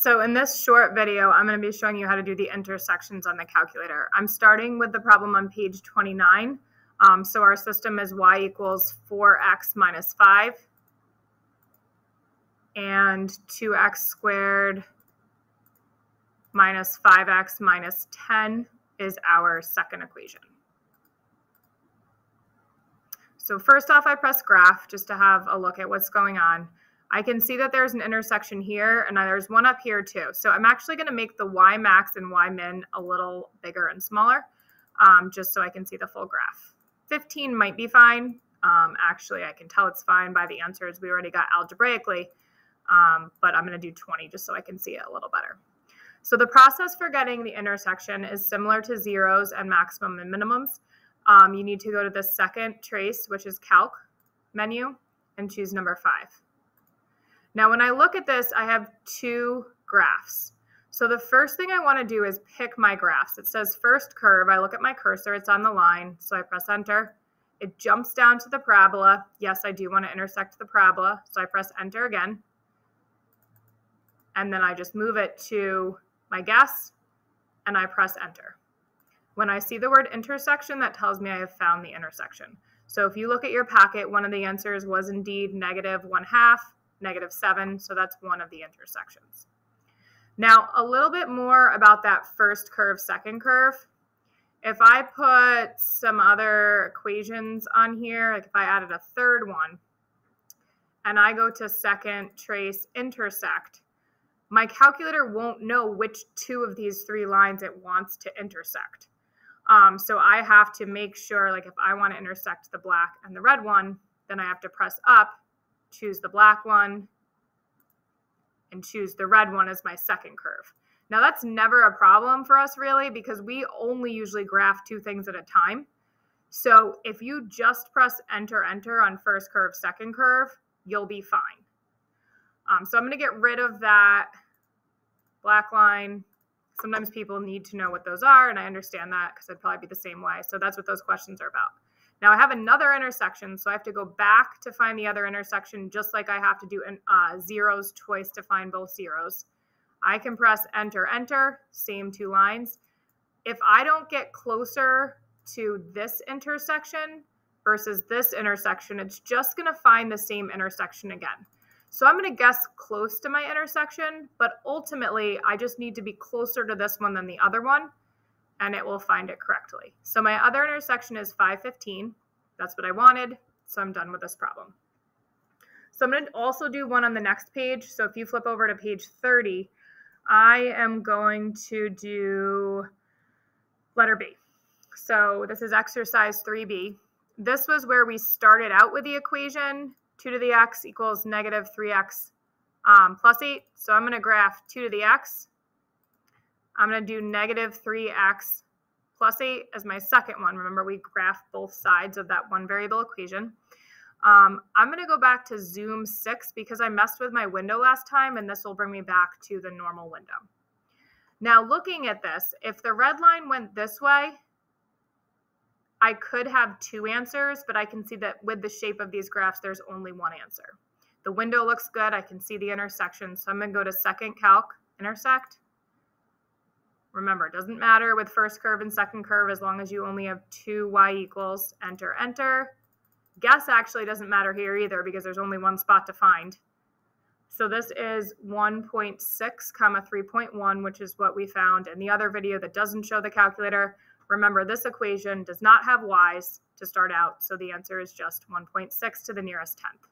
So in this short video, I'm going to be showing you how to do the intersections on the calculator. I'm starting with the problem on page 29. Um, so our system is y equals 4x minus 5 and 2x squared minus 5x minus 10 is our second equation. So first off, I press graph just to have a look at what's going on. I can see that there's an intersection here and there's one up here too. So I'm actually going to make the y max and y min a little bigger and smaller um, just so I can see the full graph. 15 might be fine. Um, actually, I can tell it's fine by the answers we already got algebraically, um, but I'm going to do 20 just so I can see it a little better. So the process for getting the intersection is similar to zeros and maximum and minimums. Um, you need to go to the second trace, which is calc menu, and choose number five. Now, when I look at this, I have two graphs. So the first thing I want to do is pick my graphs. It says first curve. I look at my cursor. It's on the line. So I press enter. It jumps down to the parabola. Yes, I do want to intersect the parabola. So I press enter again. And then I just move it to my guess and I press enter. When I see the word intersection, that tells me I have found the intersection. So if you look at your packet, one of the answers was indeed negative one half negative 7. So that's one of the intersections. Now, a little bit more about that first curve, second curve. If I put some other equations on here, like if I added a third one, and I go to second trace intersect, my calculator won't know which two of these three lines it wants to intersect. Um, so I have to make sure, like if I want to intersect the black and the red one, then I have to press up choose the black one, and choose the red one as my second curve. Now that's never a problem for us really because we only usually graph two things at a time. So if you just press enter, enter on first curve, second curve, you'll be fine. Um, so I'm going to get rid of that black line. Sometimes people need to know what those are, and I understand that because I'd probably be the same way. So that's what those questions are about. Now I have another intersection, so I have to go back to find the other intersection, just like I have to do an, uh, zeros twice to find both zeros. I can press enter, enter, same two lines. If I don't get closer to this intersection versus this intersection, it's just going to find the same intersection again. So I'm going to guess close to my intersection, but ultimately I just need to be closer to this one than the other one and it will find it correctly. So my other intersection is 515. That's what I wanted. So I'm done with this problem. So I'm going to also do one on the next page. So if you flip over to page 30, I am going to do letter B. So this is exercise 3B. This was where we started out with the equation 2 to the x equals negative 3x um, plus 8. So I'm going to graph 2 to the x I'm going to do negative 3x plus 8 as my second one. Remember, we graphed both sides of that one variable equation. Um, I'm going to go back to Zoom 6 because I messed with my window last time, and this will bring me back to the normal window. Now, looking at this, if the red line went this way, I could have two answers, but I can see that with the shape of these graphs, there's only one answer. The window looks good. I can see the intersection. So I'm going to go to second calc, intersect. Remember, it doesn't matter with first curve and second curve as long as you only have two y equals, enter, enter. Guess actually doesn't matter here either because there's only one spot to find. So this is 1.6 comma 3.1, which is what we found in the other video that doesn't show the calculator. Remember, this equation does not have y's to start out, so the answer is just 1.6 to the nearest tenth.